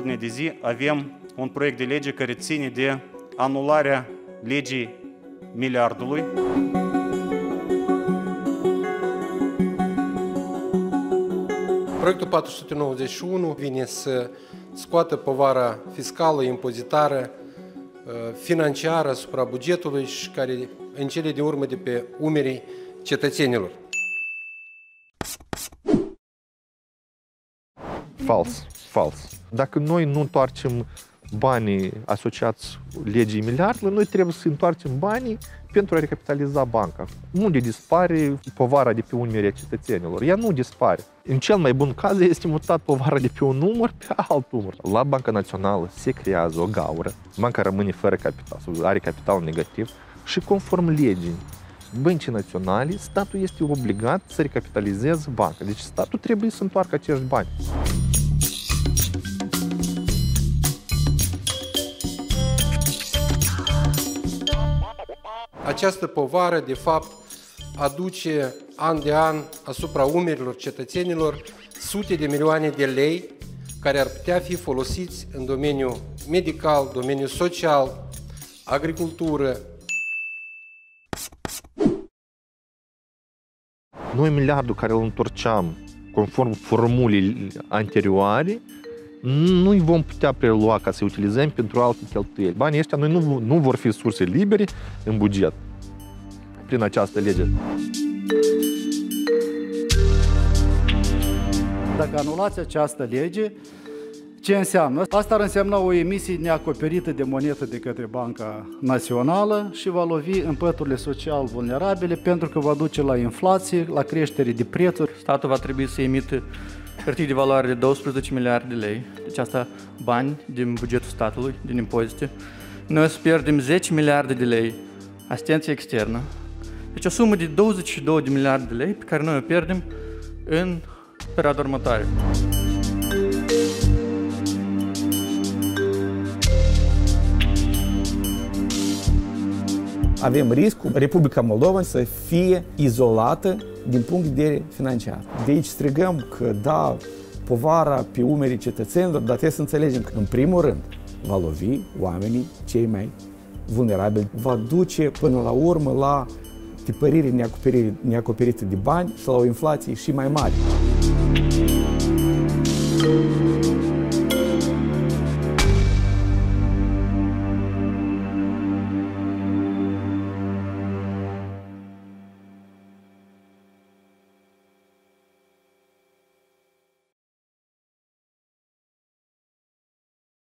ordine de zi avem un proiect de lege care ține de anularea legii miliardului. Proiectul 491 vine să scoată povara fiscală, impozitară, financiară asupra bugetului și care în cele din urmă de pe umerii cetățenilor. Fals, fals. Dacă noi nu întoarcem banii asociați legii miliardului, noi trebuie să întoarcem banii pentru a recapitaliza banca. Unde dispare povara de pe umerii cetățenilor? Ea nu dispare. În cel mai bun caz este mutat povara de pe un număr pe alt număr. La Banca Națională se creează o gaură, banca rămâne fără capital, are capital negativ și conform legii băncii naționale, statul este obligat să recapitalizeze banca. Deci statul trebuie să întoarcă acești bani. Această povară, de fapt, aduce an de an asupra umerilor cetățenilor sute de milioane de lei care ar putea fi folosiți în domeniul medical, domeniul social, agricultură. Noi miliardul care îl întorceam conform formulii anterioare, nu-i vom putea prelua ca să utilizăm pentru alte cheltuieli. Banii ăștia noi nu, nu vor fi surse libere în buget prin această lege. Dacă anulați această lege, ce înseamnă? Asta ar însemna o emisie neacoperită de monetă de către Banca Națională și va lovi în păturile social vulnerabile pentru că va duce la inflație, la creștere de prețuri. Statul va trebui să emită hârtii de valoare de 12 miliarde de lei, deci asta bani din bugetul statului, din impozite. Noi o să pierdem 10 miliarde de lei asistență externă, deci o sumă de 22 de miliarde de lei pe care noi o pierdem în perioada următoare. avem riscul Republica Moldova să fie izolată din punct de vedere financiar. De aici strigăm că, da, povara pe umerii cetățenilor, dar trebuie să înțelegem că, în primul rând, va lovi oamenii cei mai vulnerabili, va duce până la urmă la tipărire neacoperită de bani și la o inflație și mai mare.